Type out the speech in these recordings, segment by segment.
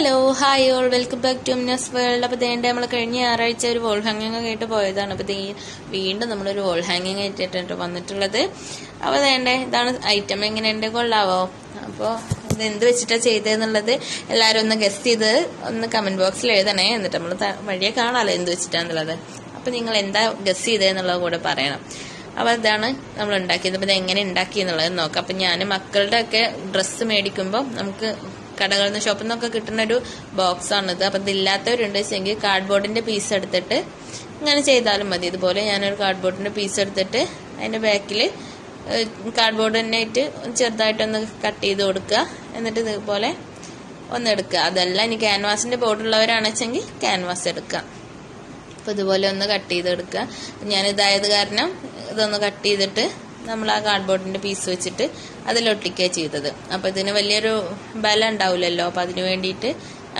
Hello hi all welcome back to minus world അപ്പോൾ ദേണ്ട നമ്മൾ കഴിഞ്ഞ ഞായറാഴ്ച ഒരു വോൾ ഹാങ്ങിങ് ആയിട്ട് പോയതാണ്. അപ്പോൾ ദേ വീണ്ടും നമ്മളൊരു വോൾ ഹാങ്ങിങ് ആയിട്ടാണ് വന്നിട്ടുള്ളത്. അപ്പോൾ ദേണ്ടേ ഇതാണ് ഐറ്റം എങ്ങനെയുണ്ട് കൊള്ളാവോ? അപ്പോൾ ഇത് എന്ത് വെച്ചിട്ടാണ് ചെയ്തതെന്നുള്ളത് എല്ലാവരും ഒന്ന് ഗസ്റ്റ് ചെയ്ത് ഒന്ന് കമന്റ് ബോക്സിൽ എഴുതണേ. എന്നിട്ട് നമ്മൾ വഴിയെ കാണാമല്ലോ എന്ത് വെച്ചിട്ടാന്നുള്ളത്. അപ്പോൾ നിങ്ങൾ എന്താ ഗസ് ചെയ്തതെന്നുള്ളത് കൂടെ പറയണം. അപ്പോൾ ഇതാണ് നമ്മൾ ഉണ്ടാക്കിയത്. അപ്പോൾ ഇത് എങ്ങനെ ഉണ്ടാക്കിയെന്നുള്ളത് നോക്കാം. അപ്പോൾ ഞാൻ മക്കളുടെ ഒക്കെ ഡ്രസ്സ് മേടിക്കുമ്പോൾ നമുക്ക് കടകളിൽ നിന്ന് ഷോപ്പിൽ നിന്നൊക്കെ കിട്ടുന്ന ഒരു ബോക്സ് ആണിത്. അപ്പം ഇതില്ലാത്തവരുണ്ട്. വെച്ചെങ്കിൽ കാർഡ്ബോർഡിന്റെ പീസ് എടുത്തിട്ട് ഇങ്ങനെ ചെയ്താലും മതി. ഇതുപോലെ ഞാനൊരു കാർഡ്ബോർഡിന്റെ പീസ് എടുത്തിട്ട് അതിന്റെ ബാക്കിൽ കാർഡ്ബോർഡ് തന്നെ ആയിട്ട് ചെറുതായിട്ടൊന്ന് കട്ട് ചെയ്ത് കൊടുക്കുക. എന്നിട്ട് ഇതുപോലെ ഒന്ന് എടുക്കുക. അതല്ല ഇനി ക്യാൻവാസിന്റെ ബോർഡുള്ളവരാണെന്ന് വെച്ചെങ്കിൽ ക്യാൻവാസ് എടുക്കുക. അപ്പോൾ ഇതുപോലെ ഒന്ന് കട്ട് ചെയ്തെടുക്കുക ഞാൻ ഇതായത് കാരണം ഇതൊന്ന് കട്ട് ചെയ്തിട്ട് നമ്മൾ ആ കാർഡ്ബോർഡിന്റെ പീസ് വെച്ചിട്ട് അതിലൊട്ടിക്കുക ചെയ്തത്. അപ്പോൾ ഇതിന് വലിയൊരു ബലം ഉണ്ടാവില്ലല്ലോ. അപ്പോൾ അതിന് വേണ്ടിയിട്ട്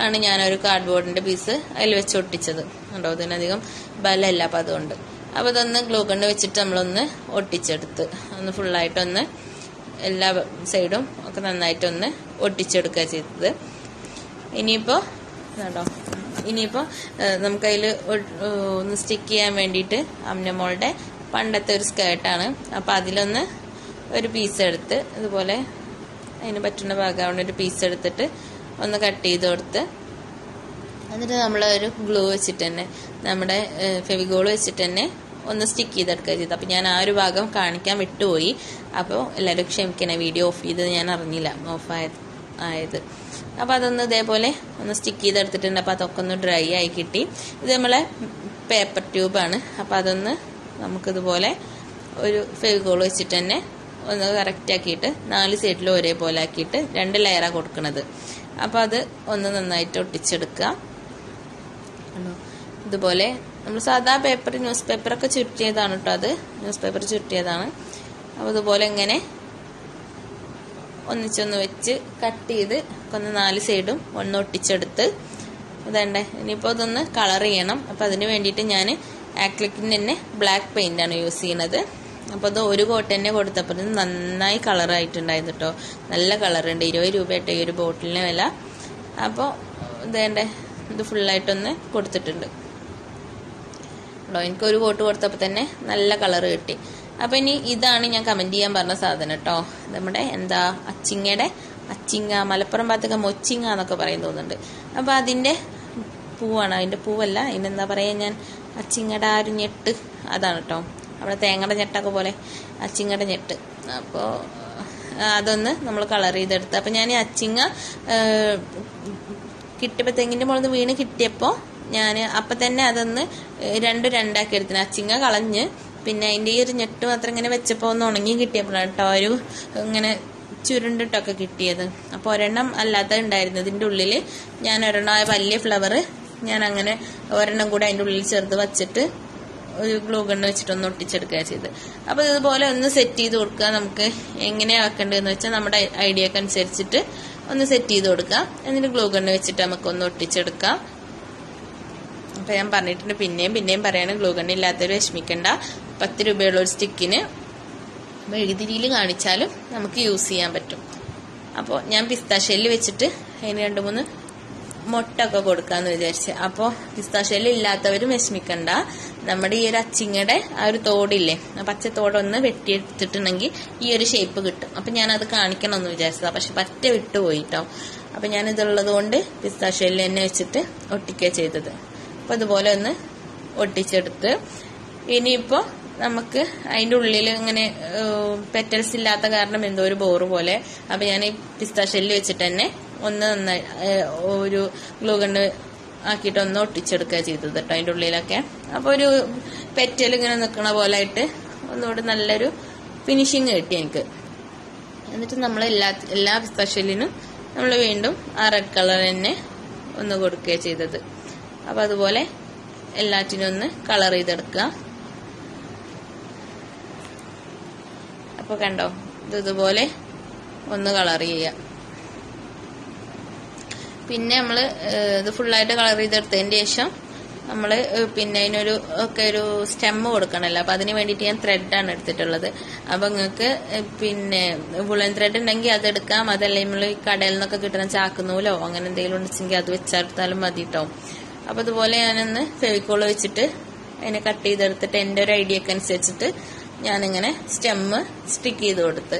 ആണ് ഞാൻ ഞാനൊരു കാർഡ്ബോർഡിന്റെ പീസ് അതിൽ വെച്ച് ഒട്ടിച്ചത്. ഉണ്ടോ ഇതിനധികം ബലമല്ല. അപ്പൊ അതുകൊണ്ട്. അപ്പോൾ ഇതൊന്ന് ഗ്ലൂ വെച്ചിട്ട് നമ്മളൊന്ന് ഒട്ടിച്ചെടുത്ത്. ഒന്ന് ഫുള്ളായിട്ടൊന്ന് എല്ലാ സൈഡും ഒക്കെ നന്നായിട്ടൊന്ന് ഒട്ടിച്ചെടുക്കുക ചെയ്തത്. ഇനിയിപ്പോൾ കേട്ടോ ഇനിയിപ്പോൾ നമുക്കതിൽ ഒന്ന് സ്റ്റിക്ക് ചെയ്യാൻ വേണ്ടിയിട്ട് അമ്നമോളുടെ പണ്ടത്തെ ഒരു സ്കേർട്ടാണ് അപ്പോൾ അതിലൊന്ന് ഒരു പീസ് എടുത്ത് ഇതുപോലെ അതിന് പറ്റുന്ന ഭാഗമാണ് ഒരു പീസ് എടുത്തിട്ട് ഒന്ന് കട്ട് ചെയ്ത് കൊടുത്ത് എന്നിട്ട് നമ്മൾ ഒരു ഗ്ലൂ വെച്ചിട്ട് തന്നെ നമ്മുടെ ഫെവിഗോൾ വെച്ചിട്ട് തന്നെ ഒന്ന് സ്റ്റിക്ക് ചെയ്തെടുക്കുക ചെയ്തു. അപ്പം ഞാൻ ആ ഒരു ഭാഗം കാണിക്കാൻ വിട്ടുപോയി. അപ്പോൾ എല്ലാവരും ക്ഷമിക്കണേ വീഡിയോ ഓഫ് ചെയ്തത് ഞാൻ അറിഞ്ഞില്ല ഓഫ് ആയത് ആയത്. അപ്പോൾ അതൊന്ന് ഇതേപോലെ ഒന്ന് സ്റ്റിക്ക് ചെയ്തെടുത്തിട്ടുണ്ട്. അപ്പോൾ അതൊക്കെ ഒന്ന് ഡ്രൈ ആയി കിട്ടി. ഇത് നമ്മളെ പേപ്പർ ട്യൂബാണ് അപ്പോൾ അതൊന്ന് നമുക്കിതുപോലെ ഒരു ഫെവികോൾ വെച്ചിട്ട് തന്നെ ഒന്ന് കറക്റ്റ് ആക്കിയിട്ട് നാല് സൈഡിലും ഒരേപോലെ ആക്കിയിട്ട് രണ്ട് ലെയറാണ് കൊടുക്കുന്നത് അപ്പോൾ അത് ഒന്ന് നന്നായിട്ട് ഒട്ടിച്ചെടുക്കുക. ഇതുപോലെ നമ്മൾ സാധാ പേപ്പർ ന്യൂസ് പേപ്പറൊക്കെ ചുരുട്ടിയതാണ് കേട്ടോ അത്. ന്യൂസ് പേപ്പർ ചുരുട്ടിയതാണ് അപ്പോൾ ഇതുപോലെ ഇങ്ങനെ ഒന്നിച്ചൊന്ന് വെച്ച് കട്ട് ചെയ്ത് ഒന്ന് നാല് സൈഡും ഒന്ന് ഒട്ടിച്ചെടുത്ത്. ഇതേണ്ടേ? ഇനിയിപ്പോൾ ഇതൊന്ന് കളർ ചെയ്യണം. അപ്പോൾ അതിന് വേണ്ടിയിട്ട് ഞാൻ ആക്ലിക്കിന്റെ തന്നെ ബ്ലാക്ക് പെയിന്റ് ആണ് യൂസ് ചെയ്യുന്നത്. അപ്പോൾ അത് ഒരു കോട്ട് തന്നെ കൊടുത്തപ്പോൾ നന്നായി കളറായിട്ടുണ്ടായിരുന്നു കേട്ടോ നല്ല കളറുണ്ട് ഇരുപത് രൂപയായിട്ട് ഈ ഒരു ബോട്ടിലിന് വില. അപ്പോൾ ഇതേണ്ടേ ഇത് ഫുള്ളായിട്ടൊന്ന് കൊടുത്തിട്ടുണ്ട്. കേട്ടോ എനിക്ക് ഒരു കോട്ട് കൊടുത്തപ്പോൾ തന്നെ നല്ല കളർ കിട്ടി. അപ്പം ഇനി ഇതാണ് ഞാൻ കമന്റ് ചെയ്യാൻ പറഞ്ഞ സാധനം കേട്ടോ നമ്മുടെ എന്താ അച്ചിങ്ങയുടെ അച്ചിങ്ങ മലപ്പുറം ഭാഗത്തൊക്കെ മൊച്ചിങ്ങ എന്നൊക്കെ പറയും തോന്നുന്നുണ്ട്. അപ്പോൾ അതിന്റെ പൂവാണ്. അതിന്റെ പൂവല്ല അതിനെന്താ പറയുക ഞാൻ ഒരു ഞെട്ട് അതാണ് കേട്ടോ അവിടെ തേങ്ങയുടെ ഞെട്ടൊക്കെ പോലെ അച്ചിങ്ങയുടെ ഞെട്ട്. അപ്പോൾ അതൊന്ന് നമ്മൾ കളർ ചെയ്തെടുത്ത്. അപ്പം ഞാൻ ഈ അച്ചിങ്ങ കിട്ടിയപ്പോൾ തെങ്ങിന്റെ മുകളിൽ നിന്ന് വീണ് കിട്ടിയപ്പോൾ ഞാൻ അപ്പം തന്നെ അതൊന്ന് രണ്ട് രണ്ടാക്കി എടുത്തിന്. അച്ചിങ്ങ കളഞ്ഞ് പിന്നെ അതിന്റെ ഈ ഒരു ഞെട്ട് മാത്രം ഇങ്ങനെ വെച്ചപ്പോൾ ഒന്ന് ഉണങ്ങി കിട്ടിയപ്പോഴാണ് കേട്ടോ ഒരു ഇങ്ങനെ ചുരുണ്ടിട്ടൊക്കെ കിട്ടിയത്. അപ്പോൾ ഒരെണ്ണം അല്ലാത്ത ഉണ്ടായിരുന്നു ഇതിന്റെ ഉള്ളിൽ ഞാൻ ഒരെണ്ണം വലിയ ഫ്ലവർ ഞാൻ അങ്ങനെ ഒരെണ്ണം കൂടെ അതിന്റെ ഉള്ളിൽ ചേർത്ത് വച്ചിട്ട് ഒരു ഗ്ലൂ ഗണ്ണ് വെച്ചിട്ട് ഒന്ന് ഒട്ടിച്ചെടുക്കുക ചെയ്ത് അപ്പോൾ ഇതുപോലെ ഒന്ന് സെറ്റ് ചെയ്ത് കൊടുക്കുക. നമുക്ക് എങ്ങനെയാണ് ആക്കേണ്ടതെന്ന് വെച്ചാൽ നമ്മുടെ ഐഡിയക്ക് അനുസരിച്ചിട്ട് ഒന്ന് സെറ്റ് ചെയ്ത് കൊടുക്കുക. എന്നിട്ട് ഗ്ലൂ ഗണ്ണ് വെച്ചിട്ട് നമുക്ക് ഒന്ന് ഒട്ടിച്ചെടുക്കാം. അപ്പം ഞാൻ പറഞ്ഞിട്ടുണ്ട് പിന്നെയും പിന്നെയും പറയണം ഗ്ലൂ ഗണ്ണ് ഇല്ലാത്തവർ വിഷമിക്കണ്ട. പത്ത് രൂപയുള്ള ഒരു സ്റ്റിക്കിന് മെഴുകുതിരിയിൽ കാണിച്ചാലും നമുക്ക് യൂസ് ചെയ്യാൻ പറ്റും. അപ്പോൾ ഞാൻ പിസ്താഷെല്ല് വെച്ചിട്ട് അതിന് രണ്ട് മൂന്ന് മുട്ടൊക്കെ കൊടുക്കാന്ന് വിചാരിച്ച്. അപ്പോൾ പിസ്താഷെല്ല് ഇല്ലാത്തവരും വിഷമിക്കണ്ട. നമ്മുടെ ഈ ഒരു അച്ചിങ്ങയുടെ ആ ഒരു തോടില്ലേ പച്ച തോടൊന്ന് വെട്ടിയെടുത്തിട്ടുണ്ടെങ്കിൽ ഈ ഒരു ഷേപ്പ് കിട്ടും. അപ്പം ഞാനത് കാണിക്കണം എന്ന് വിചാരിച്ചതാണ് പക്ഷെ പറ്റ വിട്ടുപോയി കേട്ടോ അപ്പം ഞാനിതുള്ളത് കൊണ്ട് പിസ്താഷെല്ല് തന്നെ വെച്ചിട്ട് ഒട്ടിക്കുക ചെയ്തത്. അപ്പൊ അതുപോലെ ഒന്ന് ഒട്ടിച്ചെടുത്ത്. ഇനിയിപ്പോൾ നമുക്ക് അതിന്റെ ഉള്ളിൽ ഇങ്ങനെ പെറ്റൽസ് ഇല്ലാത്ത കാരണം എന്തോ ഒരു ബോറ് പോലെ. അപ്പം ഞാൻ ഈ പിസ്താഷെല്ല് വെച്ചിട്ട് തന്നെ ഒന്ന് നന്നായി ഒരു ഗ്ലൂ കണ്ട് ആക്കിയിട്ട് ഒന്ന് ഒട്ടിച്ചെടുക്കുക ചെയ്തത് കേട്ടോ അതിന്റെ ഉള്ളിലൊക്കെ. അപ്പോൾ ഒരു പെറ്റൽ ഇങ്ങനെ നിൽക്കണ പോലെ ആയിട്ട് ഒന്നുകൂടി നല്ലൊരു ഫിനിഷിങ് കിട്ടി എനിക്ക്. എന്നിട്ട് നമ്മൾ എല്ലാ എല്ലാ സ്പെഷ്യലിനും നമ്മൾ വീണ്ടും ആ റെഡ് കളർ തന്നെ ഒന്ന് കൊടുക്കുക ചെയ്തത്. അപ്പോൾ അതുപോലെ എല്ലാറ്റിനും ഒന്ന് കളർ ചെയ്തെടുക്കുക അപ്പോൾ കണ്ടോ ഇത് ഇതുപോലെ ഒന്ന് കളർ ചെയ്യുക പിന്നെ നമ്മൾ ഇത് ഫുള്ളായിട്ട് കളർ ചെയ്തെടുത്തതിന് ശേഷം നമ്മൾ പിന്നെ അതിനൊരു ഒക്കെ ഒരു സ്റ്റെമ്മ് കൊടുക്കണമല്ലോ അപ്പൊ അതിന് വേണ്ടിയിട്ട് ഞാൻ ത്രെഡാണ് എടുത്തിട്ടുള്ളത്. അപ്പൊ നിങ്ങൾക്ക് പിന്നെ വുളൻ ത്രെഡ് ഉണ്ടെങ്കിൽ അതെടുക്കാം അതല്ലെങ്കിൽ നമ്മൾ കടയിൽ നിന്നൊക്കെ കിട്ടുന്ന ചാക്കുന്നൂലോ അങ്ങനെ എന്തെങ്കിലും ഉണ്ടെങ്കിൽ അത് വെച്ചെടുത്താലും മതി കേട്ടോ അപ്പൊ അതുപോലെ ഞാനൊന്ന് ഫെവിക്കോൾ വെച്ചിട്ട് അതിനെ കട്ട് ചെയ്തെടുത്തിട്ട് എന്റെ ഒരു ഐഡിയ ഒക്കെ അനുസരിച്ചിട്ട് ഞാനിങ്ങനെ സ്റ്റെമ്മ് സ്റ്റിക്ക് ചെയ്ത് കൊടുത്ത്.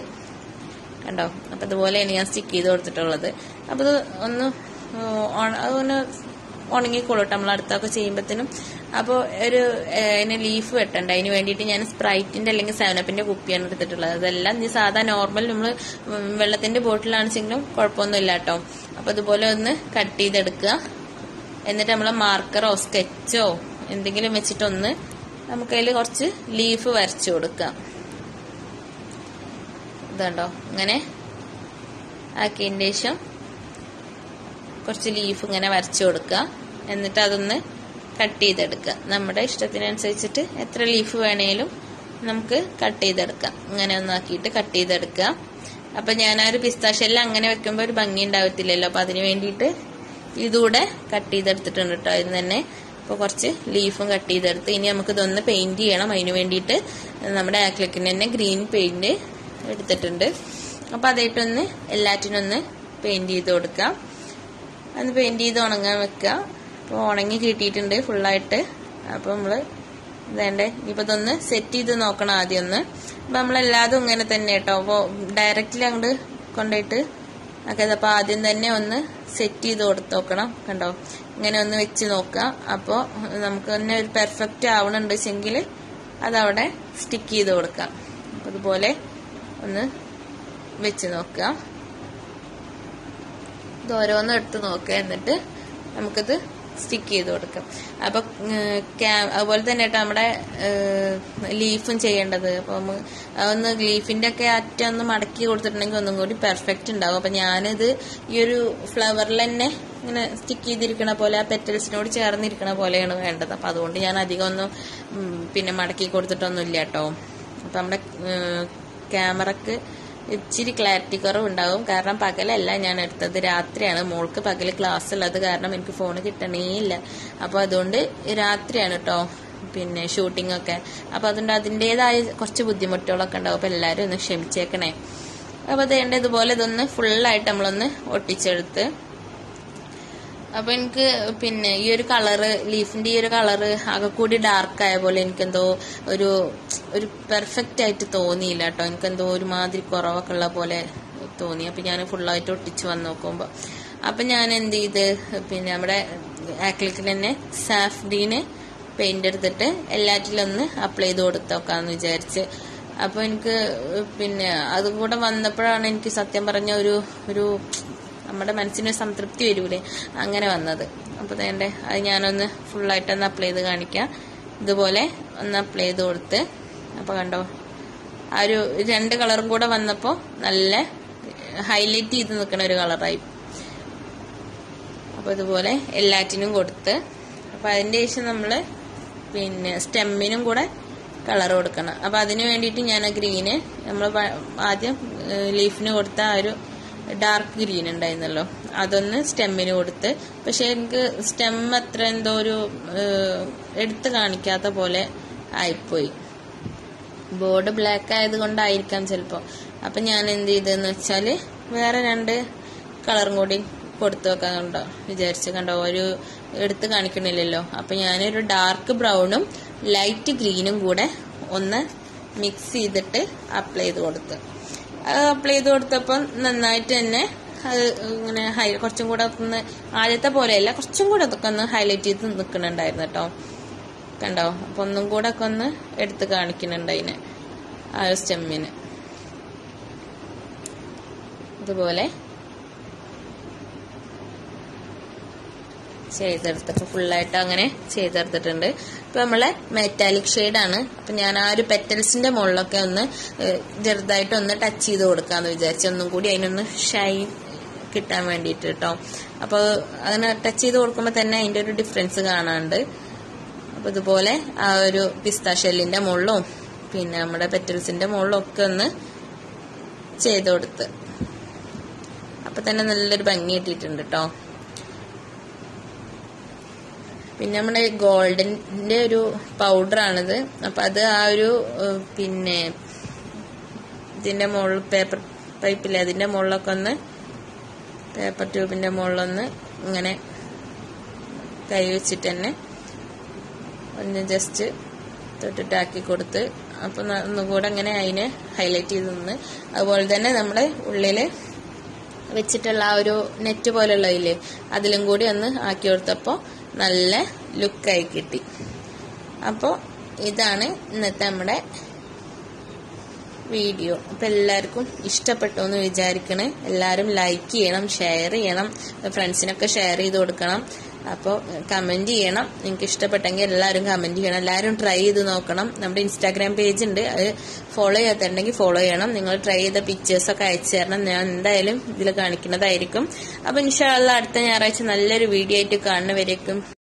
കണ്ടോ? അപ്പൊ അതുപോലെയാണ് ഞാൻ സ്റ്റിക്ക് ചെയ്ത് കൊടുത്തിട്ടുള്ളത്. അപ്പൊ ഇത് ഒന്ന് അതൊന്ന് ഉണങ്ങിക്കോളൂട്ടോ നമ്മൾ അടുത്തൊക്കെ ചെയ്യുമ്പോഴത്തേനും അപ്പോൾ ഒരു അതിന് ലീഫ് വെട്ടണ്ട? അതിന് വേണ്ടിയിട്ട് ഞാൻ സ്പ്രൈറ്റിന്റെ അല്ലെങ്കിൽ സെവനപ്പിന്റെ കുപ്പിയാണ് എടുത്തിട്ടുള്ളത്. അതെല്ലാം നീ സാധാ നോർമൽ നമ്മൾ വെള്ളത്തിന്റെ ബോട്ടിലാണെച്ചെങ്കിലും കുഴപ്പമൊന്നുമില്ല കേട്ടോ അപ്പോൾ അതുപോലെ ഒന്ന് കട്ട് ചെയ്തെടുക്കുക. എന്നിട്ട് നമ്മൾ മാർക്കറോ സ്കെച്ചോ എന്തെങ്കിലും വെച്ചിട്ടൊന്ന് നമുക്കതിൽ കുറച്ച് ലീഫ് വരച്ചു കൊടുക്കാം ഇതുണ്ടോ? ഇങ്ങനെ ആക്കിയതിന്റെ ശേഷം കുറച്ച് ലീഫ് ഇങ്ങനെ വരച്ചു കൊടുക്കുക. എന്നിട്ട് അതൊന്ന് കട്ട് ചെയ്തെടുക്കുക. നമ്മുടെ ഇഷ്ടത്തിനനുസരിച്ചിട്ട് എത്ര ലീഫ് വേണേലും നമുക്ക് കട്ട് ചെയ്തെടുക്കാം. ഇങ്ങനെ ഒന്നാക്കിയിട്ട് കട്ട് ചെയ്തെടുക്കുക. അപ്പൊ ഞാൻ ആ ഒരു പിസ്താഷെല്ലാം അങ്ങനെ വെക്കുമ്പോൾ ഒരു ഭംഗി ഉണ്ടാവത്തില്ലല്ലോ. അപ്പൊ അതിന് വേണ്ടിയിട്ട് ഇതുകൂടെ കട്ട് ചെയ്തെടുത്തിട്ടുണ്ട് കേട്ടോ ഇന്ന് തന്നെ അപ്പോൾ കുറച്ച് ലീഫും കട്ട് ചെയ്തെടുത്ത് ഇനി നമുക്ക് ഇതൊന്ന് പെയിന്റ് ചെയ്യണം. അതിന് വേണ്ടിയിട്ട് നമ്മുടെ ആക്ലിക്കിന് തന്നെ ഗ്രീൻ പെയിന്റ് എടുത്തിട്ടുണ്ട്. അപ്പൊ അതായിട്ടൊന്ന് എല്ലാറ്റിനൊന്ന് പെയിന്റ് ചെയ്ത് കൊടുക്കാം. അന്ന് പെയിന്റ് ചെയ്ത് ഉണങ്ങാൻ വെക്കുക അപ്പോൾ ഉണങ്ങി കിട്ടിയിട്ടുണ്ട് ഫുള്ളായിട്ട് അപ്പോൾ നമ്മൾ വേണ്ടേ ഇനിയിപ്പോൾ ഇതൊന്ന് സെറ്റ് ചെയ്ത് നോക്കണം ആദ്യം ഒന്ന്. അപ്പം നമ്മളെല്ലാതും ഇങ്ങനെ തന്നെ കേട്ടോ അപ്പോൾ ഡയറക്റ്റ്ലി അങ്ങോട്ട് കൊണ്ടുപോയിട്ട് ഒക്കെ അപ്പോൾ ആദ്യം തന്നെ ഒന്ന് സെറ്റ് ചെയ്ത് കൊടുത്ത് നോക്കണം കണ്ടോ. ഇങ്ങനെ ഒന്ന് വെച്ച് നോക്കുക അപ്പോൾ നമുക്ക് തന്നെ ഒരു പെർഫെക്റ്റ് ആവണുണ്ട് വെച്ചെങ്കിൽ അതവിടെ സ്റ്റിക്ക് ചെയ്ത് കൊടുക്കാം. അതുപോലെ ഒന്ന് വെച്ച് നോക്കുക ഇത് ഓരോന്നും എടുത്ത് നോക്കുക. എന്നിട്ട് നമുക്കിത് സ്റ്റിക്ക് ചെയ്ത് കൊടുക്കാം. അപ്പൊ അതുപോലെ തന്നെ കേട്ടോ നമ്മുടെ ലീഫും ചെയ്യേണ്ടത്. അപ്പൊ ഒന്ന് ലീഫിന്റെ ഒക്കെ അറ്റം ഒന്ന് മടക്കി കൊടുത്തിട്ടുണ്ടെങ്കിൽ ഒന്നും കൂടി പെർഫെക്റ്റ് ഉണ്ടാവും. അപ്പൊ ഞാനിത് ഈ ഒരു ഫ്ലവറിൽ തന്നെ ഇങ്ങനെ സ്റ്റിക്ക് ചെയ്തിരിക്കണ പോലെ ആ പെറ്റൽസിനോട് ചേർന്നിരിക്കണ പോലെയാണ് വേണ്ടത്. അപ്പൊ അതുകൊണ്ട് ഞാൻ അധികം ഒന്നും പിന്നെ മടക്കി കൊടുത്തിട്ടൊന്നുമില്ല കേട്ടോ. അപ്പൊ നമ്മുടെ ക്യാമറക്ക് ഇച്ചിരി ക്ലാരിറ്റി കുറവ് ഉണ്ടാകും കാരണം പകലല്ല ഞാൻ എടുത്തത്. രാത്രിയാണ്. മോൾക്ക് പകൽ ക്ലാസ് ഉള്ളത്. കാരണം എനിക്ക് ഫോൺ കിട്ടണേ ഇല്ല അപ്പൊ അതുകൊണ്ട് രാത്രിയാണ് കേട്ടോ പിന്നെ ഷൂട്ടിംഗ് ഒക്കെ. അപ്പൊ അതുകൊണ്ട് അതിന്റെതായ കുറച്ച് ബുദ്ധിമുട്ടുകളൊക്കെ ഉണ്ടാവും. അപ്പൊ എല്ലാവരും ഒന്ന് ക്ഷമിച്ചേക്കണേ. അപ്പൊ അതേണ്ട ഇതുപോലെ ഇതൊന്ന് ഫുള്ളായിട്ട് നമ്മളൊന്ന് ഒട്ടിച്ചെടുത്ത് അപ്പൊ എനിക്ക് പിന്നെ ഈ ഒരു കളറ് ലീഫിന്റെ ഈ ഒരു കളറ് ആകെ കൂടി ഡാർക്ക് ആയ പോലെ എനിക്കെന്തോ ഒരു ഒരു പെർഫെക്റ്റ് ആയിട്ട് തോന്നിയില്ല കേട്ടോ എനിക്കെന്തോ ഒരുമാതിരി കുറവൊക്കെ ഉള്ള പോലെ തോന്നി. അപ്പൊ ഞാൻ ഫുള്ളായിട്ട് ഒട്ടിച്ച് വന്ന് നോക്കുമ്പോ. അപ്പൊ ഞാൻ എന്ത് ചെയ്ത് പിന്നെ നമ്മുടെ ആക്ലിക്കിൽ തന്നെ സാഫ്ഡീന് പെയിന്റ് എടുത്തിട്ട് എല്ലാറ്റിലും ഒന്ന് അപ്ലൈ ചെയ്ത് കൊടുത്തോക്കാന്ന് വിചാരിച്ച്. അപ്പൊ എനിക്ക് പിന്നെ അതുകൂടെ വന്നപ്പോഴാണ് എനിക്ക് സത്യം പറഞ്ഞ ഒരു ഒരു നമ്മുടെ മനസ്സിന് സംതൃപ്തി വരൂലേ? അങ്ങനെ വന്നത്. അപ്പോൾ വേണ്ടേ അത് ഞാനൊന്ന് ഫുള്ളായിട്ട് ഒന്ന് അപ്ലൈ ചെയ്ത് കാണിക്കാം. ഇതുപോലെ ഒന്ന് അപ്ലൈ ചെയ്ത് കൊടുത്ത് അപ്പോൾ കണ്ടോ? ആ ഒരു രണ്ട് കളറും കൂടെ വന്നപ്പോൾ നല്ല ഹൈലൈറ്റ് ചെയ്ത് നിൽക്കുന്ന ഒരു കളറായി അപ്പോൾ ഇതുപോലെ എല്ലാറ്റിനും കൊടുത്ത് അപ്പോൾ അതിന്റെ ശേഷം നമ്മൾ പിന്നെ സ്റ്റെമ്മിനും കൂടെ കളർ കൊടുക്കണം. അപ്പോൾ അതിനു വേണ്ടിയിട്ട് ഞാൻ ഗ്രീന് നമ്മൾ ആദ്യം ലീഫിന് കൊടുത്ത ആ ഒരു ഡാർക്ക് ഗ്രീൻ ഉണ്ടായിരുന്നല്ലോ. അതൊന്ന് സ്റ്റെമ്മിന് കൊടുത്ത്. പക്ഷെ എനിക്ക് സ്റ്റെം അത്ര എന്തോ ഒരു എടുത്ത് കാണിക്കാത്ത പോലെ ആയിപ്പോയി. ബോർഡ് ബ്ലാക്ക് ആയത് കൊണ്ടായിരിക്കാം ചിലപ്പോൾ അപ്പൊ ഞാൻ എന്ത് ചെയ്തെന്ന് വെച്ചാൽ വേറെ രണ്ട് കളറും കൂടി കൊടുത്തു വെക്കാനുണ്ടോ വിചാരിച്ച് കണ്ടോ ഒരു എടുത്ത് കാണിക്കണില്ലല്ലോ. അപ്പൊ ഞാനൊരു ഡാർക്ക് ബ്രൗണും ലൈറ്റ് ഗ്രീനും കൂടെ ഒന്ന് മിക്സ് ചെയ്തിട്ട് അപ്ലൈ ചെയ്ത് കൊടുത്തു. അപ്ലൈ ചെയ്ത് കൊടുത്തപ്പോൾ നന്നായിട്ട് തന്നെ അത് ഇങ്ങനെ ഹൈ കുറച്ചും കൂടെ ഒന്ന് ആദ്യത്തെ പോലെയല്ല കുറച്ചും കൂടെ അതൊക്കെ ഒന്ന് ഹൈലൈറ്റ് ചെയ്ത് നിൽക്കുന്നുണ്ടായിരുന്നു കേട്ടോ. കണ്ടോ? അപ്പൊ ഒന്നും കൂടെ ഒക്കെ ഒന്ന് എടുത്ത് കാണിക്കുന്നുണ്ട് അതിന് ആ ഒരു സ്റ്റെമ്മിന് ഇതുപോലെ ചെയ്തെടുത്തപ്പോൾ ഫുള്ളായിട്ട് അങ്ങനെ ചെയ്തെടുത്തിട്ടുണ്ട്. ഇപ്പൊ നമ്മളെ മെറ്റാലിക് ഷെയ്ഡാണ് അപ്പൊ ഞാൻ ആ ഒരു പെറ്റൽസിന്റെ മുകളിലൊക്കെ ഒന്ന് ചെറുതായിട്ട് ഒന്ന് ടച്ച് ചെയ്ത് കൊടുക്കാന്ന് വിചാരിച്ചു ഒന്നും കൂടി അതിനൊന്ന് ഷൈൻ കിട്ടാൻ വേണ്ടിയിട്ട് കേട്ടോ അപ്പൊ അങ്ങനെ ടച്ച് ചെയ്ത് കൊടുക്കുമ്പോൾ തന്നെ അതിന്റെ ഒരു ഡിഫറൻസ് കാണാനുണ്ട്. അപ്പൊ ഇതുപോലെ ആ ഒരു പിസ്ത ഷെല്ലിന്റെ മുകളിലും പിന്നെ നമ്മുടെ പെറ്റൽസിന്റെ മുകളിലും ഒക്കെ ഒന്ന് ചെയ്ത് കൊടുത്ത്. അപ്പൊ തന്നെ നല്ലൊരു ഭംഗി കിട്ടിയിട്ടുണ്ട് കേട്ടോ പിന്നെ നമ്മുടെ ഗോൾഡന്റെ ഒരു പൗഡറാണിത്. അപ്പം അത് ആ ഒരു പിന്നെ ഇതിന്റെ മുകളിൽ പേപ്പർ പൈപ്പില്ലേ അതിന്റെ മുകളിലൊക്കെ ഒന്ന് പേപ്പർ ട്യൂബിന്റെ മുകളിലൊന്ന് ഇങ്ങനെ കൈ വെച്ചിട്ട് തന്നെ ഒന്ന് ജസ്റ്റ് തൊട്ടിട്ടാക്കി കൊടുത്ത് അപ്പം ഒന്നുകൂടെ അങ്ങനെ അതിനെ ഹൈലൈറ്റ് ചെയ്ത് നിന്ന്. അതുപോലെ തന്നെ നമ്മുടെ ഉള്ളിൽ വെച്ചിട്ടുള്ള ആ ഒരു നെറ്റ് ഇല്ലേ അതിലും കൂടി ഒന്ന് ആക്കി കൊടുത്തപ്പോൾ നല്ല ലുക്കായി കിട്ടി. അപ്പോൾ ഇതാണ് ഇന്നത്തെ നമ്മുടെ വീഡിയോ. അപ്പം എല്ലാവർക്കും ഇഷ്ടപ്പെട്ടു എന്ന് വിചാരിക്കണേ. എല്ലാവരും ലൈക്ക് ചെയ്യണം ഷെയർ ചെയ്യണം ഫ്രണ്ട്സിനൊക്കെ ഷെയർ ചെയ്ത് കൊടുക്കണം. അപ്പോൾ കമന്റ് ചെയ്യണം. നിങ്ങൾക്ക് ഇഷ്ടപ്പെട്ടെങ്കിൽ എല്ലാവരും കമന്റ് ചെയ്യണം. എല്ലാവരും ട്രൈ ചെയ്ത് നോക്കണം. നമ്മുടെ ഇൻസ്റ്റാഗ്രാം പേജ് ഉണ്ട്. അത് ഫോളോ ചെയ്യാത്തുണ്ടെങ്കിൽ ഫോളോ ചെയ്യണം. നിങ്ങൾ ട്രൈ ചെയ്ത പിക്ചേഴ്സൊക്കെ അയച്ചു തരണം. ഞാൻ എന്തായാലും ഇതിൽ കാണിക്കുന്നതായിരിക്കും. അപ്പോൾ ഇൻഷാല്ല അടുത്ത ഞായറാഴ്ച നല്ലൊരു വീഡിയോ ആയിട്ട് കാണുന്നവരേക്കും.